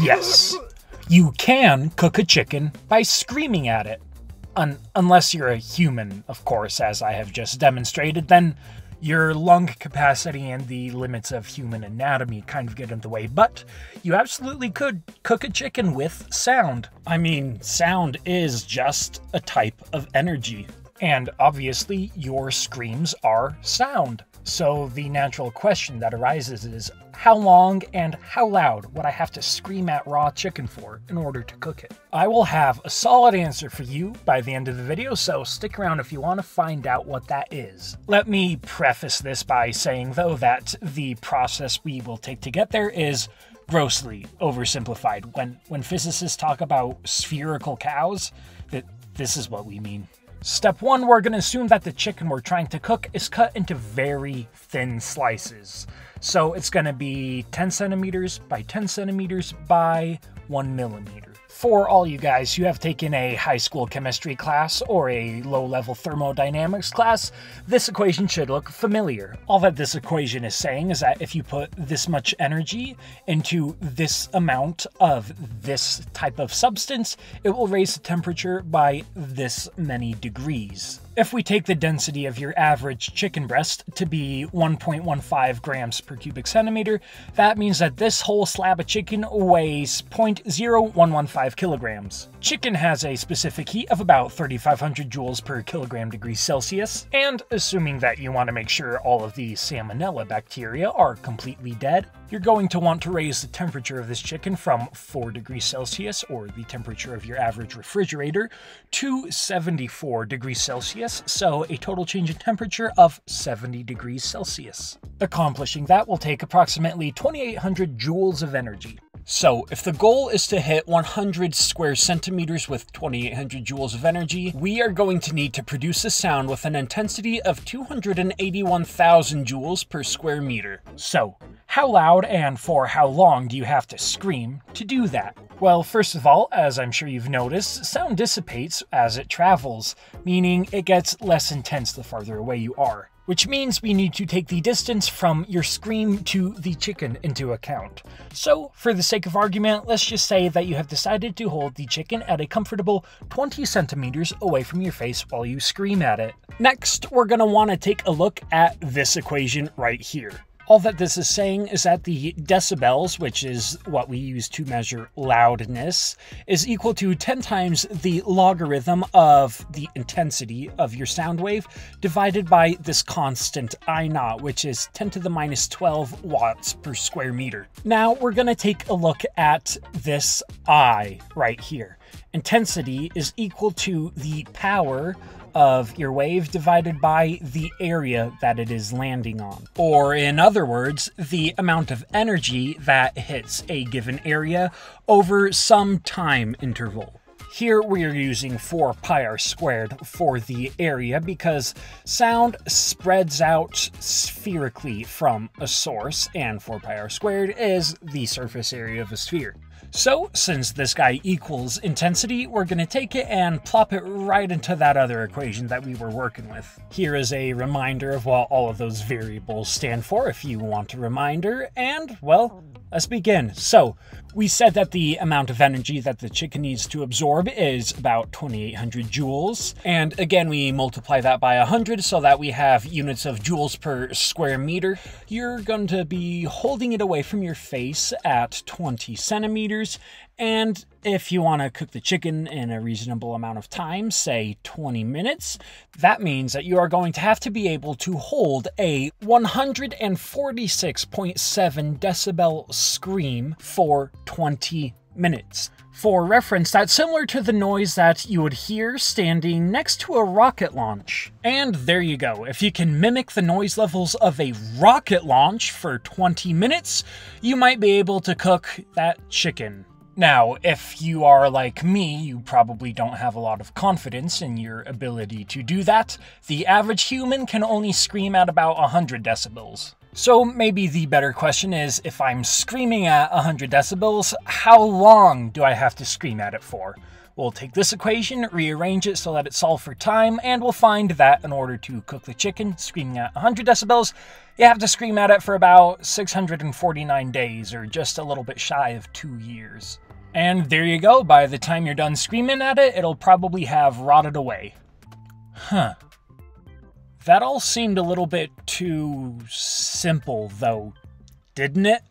Yes, you can cook a chicken by screaming at it. Un unless you're a human, of course, as I have just demonstrated, then your lung capacity and the limits of human anatomy kind of get in the way, but you absolutely could cook a chicken with sound. I mean, sound is just a type of energy. And obviously, your screams are sound. So the natural question that arises is how long and how loud would I have to scream at raw chicken for in order to cook it? I will have a solid answer for you by the end of the video, so stick around if you want to find out what that is. Let me preface this by saying, though, that the process we will take to get there is grossly oversimplified. When when physicists talk about spherical cows, that this is what we mean. Step one, we're to assume that the chicken we're trying to cook is cut into very thin slices. So it's to be 10 centimeters by 10 centimeters by 1 millimeter for all you guys who have taken a high school chemistry class or a low level thermodynamics class, this equation should look familiar. All that this equation is saying is that if you put this much energy into this amount of this type of substance, it will raise the temperature by this many degrees. If we take the density of your average chicken breast to be 1.15 grams per cubic centimeter, that means that this whole slab of chicken weighs 0.0115 kilograms. Chicken has a specific heat of about 3500 joules per kilogram degree Celsius, and assuming that you want to make sure all of the salmonella bacteria are completely dead, you're going to want to raise the temperature of this chicken from 4 degrees Celsius, or the temperature of your average refrigerator, to 74 degrees Celsius, so a total change in temperature of 70 degrees Celsius. Accomplishing that will take approximately 2800 joules of energy. So, if the goal is to hit 100 square centimeters with 2800 joules of energy, we are going to need to produce a sound with an intensity of 281,000 joules per square meter. So, how loud and for how long do you have to scream to do that? Well, first of all, as I'm sure you've noticed, sound dissipates as it travels, meaning it gets less intense the farther away you are which means we need to take the distance from your scream to the chicken into account. So, for the sake of argument, let's just say that you have decided to hold the chicken at a comfortable 20 centimeters away from your face while you scream at it. Next, we're want to take a look at this equation right here. All that this is saying is that the decibels, which is what we use to measure loudness, is equal to 10 times the logarithm of the intensity of your sound wave divided by this constant I naught, which is 10 to the minus 12 watts per square meter. Now we're going to take a look at this I right here. Intensity is equal to the power of your wave divided by the area that it is landing on. Or in other words, the amount of energy that hits a given area over some time interval. Here we are using 4 pi r squared for the area because sound spreads out spherically from a source, and 4 pi r squared is the surface area of a sphere. So, since this guy equals intensity, we're going to take it and plop it right into that other equation that we were working with. Here is a reminder of what all of those variables stand for if you want a reminder, and, well, let's begin. So, we said that the amount of energy that the chicken needs to absorb is about 2800 joules. And again, we multiply that by 100 so that we have units of joules per square meter. You're going to be holding it away from your face at 20 centimeters. And if you want to cook the chicken in a reasonable amount of time, say 20 minutes, that means that you are going to have to be able to hold a 146.7 decibel scream for 20 minutes. For reference, that's similar to the noise that you would hear standing next to a rocket launch. And there you go. If you can mimic the noise levels of a rocket launch for 20 minutes, you might be able to cook that chicken. Now, if you are like me, you probably don't have a lot of confidence in your ability to do that. The average human can only scream at about 100 decibels. So maybe the better question is, if I'm screaming at 100 decibels, how long do I have to scream at it for? We'll take this equation, rearrange it so that it's solved for time, and we'll find that in order to cook the chicken, screaming at 100 decibels, you have to scream at it for about 649 days, or just a little bit shy of two years. And there you go, by the time you're done screaming at it, it'll probably have rotted away. Huh. That all seemed a little bit too simple, though, didn't it?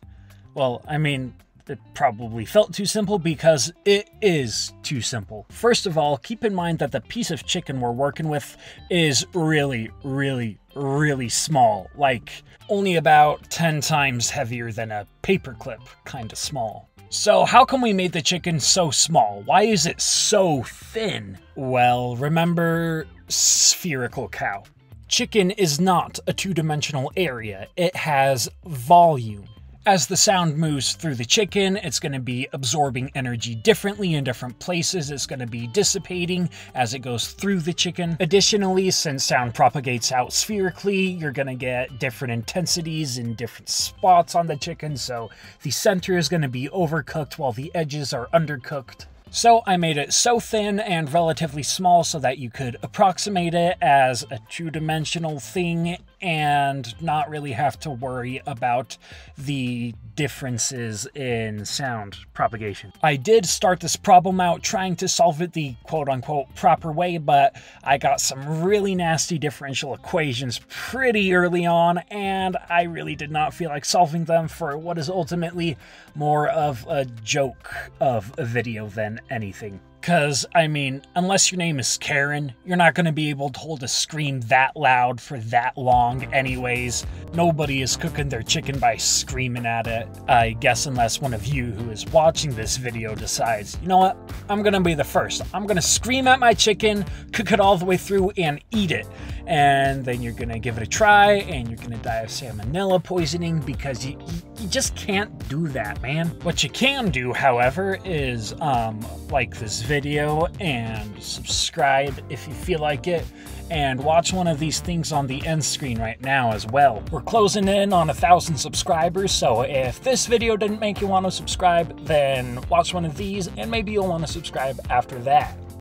Well, I mean, it probably felt too simple because it is too simple. First of all, keep in mind that the piece of chicken we're working with is really, really, really small. Like, only about 10 times heavier than a paperclip, kinda small. So, how come we made the chicken so small? Why is it so thin? Well, remember spherical cow. Chicken is not a two dimensional area, it has volume. As the sound moves through the chicken, it's going to be absorbing energy differently in different places. It's going to be dissipating as it goes through the chicken. Additionally, since sound propagates out spherically, you're going to get different intensities in different spots on the chicken. So the center is going to be overcooked while the edges are undercooked. So I made it so thin and relatively small so that you could approximate it as a two-dimensional thing and not really have to worry about the differences in sound propagation. I did start this problem out trying to solve it the quote-unquote proper way, but I got some really nasty differential equations pretty early on, and I really did not feel like solving them for what is ultimately more of a joke of a video than anything. Because, I mean, unless your name is Karen, you're not going to be able to hold a scream that loud for that long, anyways. Nobody is cooking their chicken by screaming at it. I guess, unless one of you who is watching this video decides, you know what, I'm going to be the first. I'm going to scream at my chicken, cook it all the way through, and eat it and then you're gonna give it a try and you're gonna die of salmonella poisoning because you, you just can't do that man what you can do however is um, like this video and subscribe if you feel like it and watch one of these things on the end screen right now as well. We're closing in on a thousand subscribers, so if this video didn't make you want to subscribe, then watch one of these and maybe you'll want to subscribe after that.